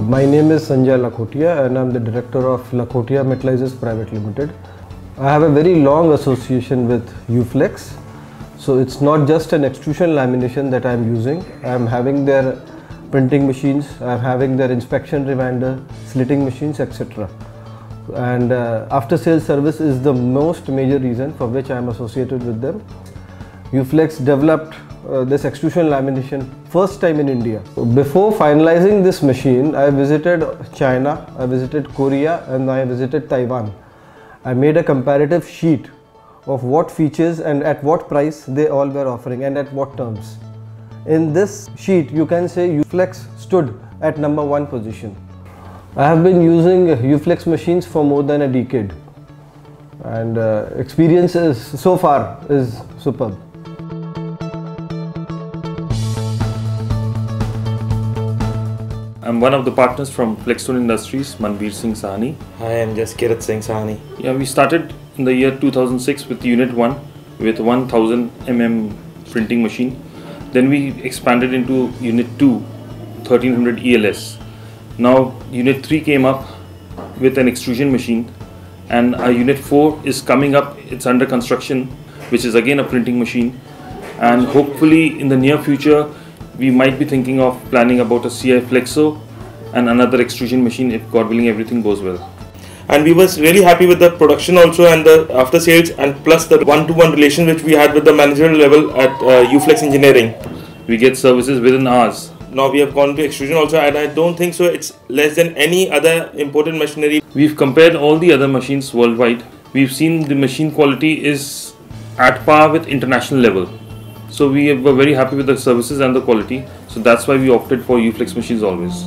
My name is Sanjay Lakhotia and I'm the director of Lakhotia Metalizers Private Limited. I have a very long association with Uflex. So it's not just an extrusion lamination that I'm using. I'm having their printing machines, I'm having their inspection rewinder, slitting machines, etc. And uh, after sales service is the most major reason for which I'm associated with them. Uflex developed uh, this extrusion lamination first time in India. Before finalizing this machine, I visited China, I visited Korea and I visited Taiwan. I made a comparative sheet of what features and at what price they all were offering and at what terms. In this sheet, you can say Uflex stood at number one position. I have been using Uflex machines for more than a decade and uh, experience is, so far is superb. I'm one of the partners from Flexstone Industries, Manveer Singh Sahani. Hi, I'm Jaskirat Singh Sahani. Yeah, we started in the year 2006 with Unit 1 with 1000 mm printing machine. Then we expanded into Unit 2, 1300 ELS. Now Unit 3 came up with an extrusion machine and our Unit 4 is coming up, it's under construction, which is again a printing machine. And hopefully in the near future, we might be thinking of planning about a CI Flexo and another extrusion machine if God willing everything goes well. And we was really happy with the production also and the after sales and plus the one-to-one relation which we had with the managerial level at uh, Uflex Engineering. We get services within hours. Now we have gone to extrusion also and I don't think so it's less than any other imported machinery. We've compared all the other machines worldwide. We've seen the machine quality is at par with international level. So we were very happy with the services and the quality. So that's why we opted for Uflex machines always.